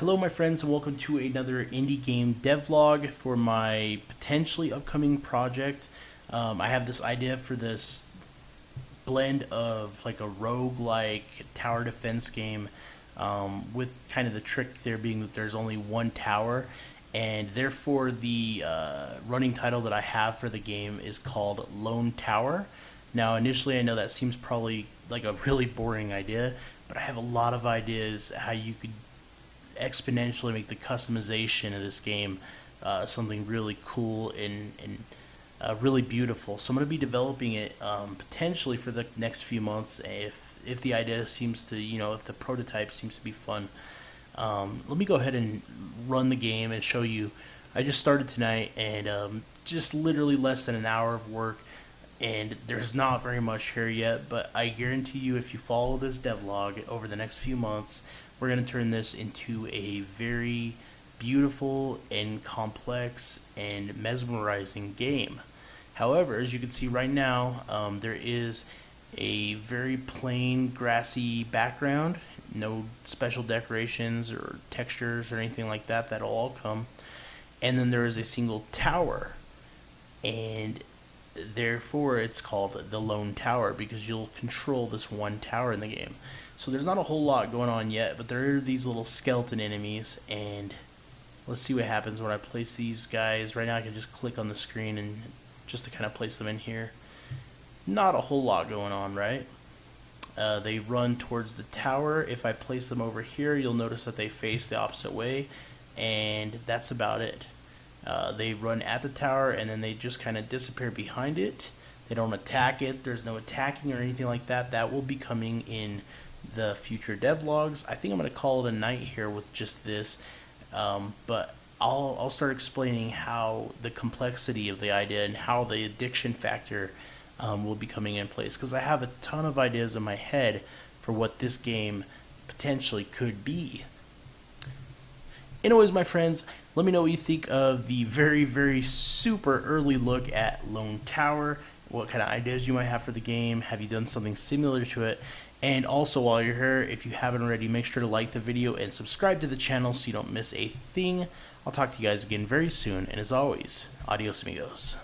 Hello, my friends, and welcome to another indie game devlog for my potentially upcoming project. Um, I have this idea for this blend of like a rogue-like tower defense game um, with kind of the trick there being that there's only one tower and therefore the uh, running title that I have for the game is called Lone Tower. Now initially I know that seems probably like a really boring idea, but I have a lot of ideas how you could exponentially make the customization of this game uh, something really cool and, and uh, really beautiful. So I'm going to be developing it um, potentially for the next few months if if the idea seems to you know if the prototype seems to be fun. Um, let me go ahead and run the game and show you. I just started tonight and um, just literally less than an hour of work and there's not very much here yet but I guarantee you if you follow this devlog over the next few months we're going to turn this into a very beautiful and complex and mesmerizing game. However, as you can see right now, um, there is a very plain grassy background, no special decorations or textures or anything like that, that'll all come. And then there is a single tower, and therefore it's called the Lone Tower because you'll control this one tower in the game. So there's not a whole lot going on yet, but there are these little skeleton enemies, and let's see what happens when I place these guys. Right now I can just click on the screen and just to kind of place them in here. Not a whole lot going on, right? Uh, they run towards the tower. If I place them over here, you'll notice that they face the opposite way, and that's about it. Uh, they run at the tower, and then they just kind of disappear behind it. They don't attack it. There's no attacking or anything like that. That will be coming in the future devlogs. I think I'm going to call it a night here with just this, um, but I'll, I'll start explaining how the complexity of the idea and how the addiction factor um, will be coming in place because I have a ton of ideas in my head for what this game potentially could be. Anyways, my friends, let me know what you think of the very, very super early look at Lone Tower, what kind of ideas you might have for the game, have you done something similar to it, and also, while you're here, if you haven't already, make sure to like the video and subscribe to the channel so you don't miss a thing. I'll talk to you guys again very soon, and as always, adios amigos.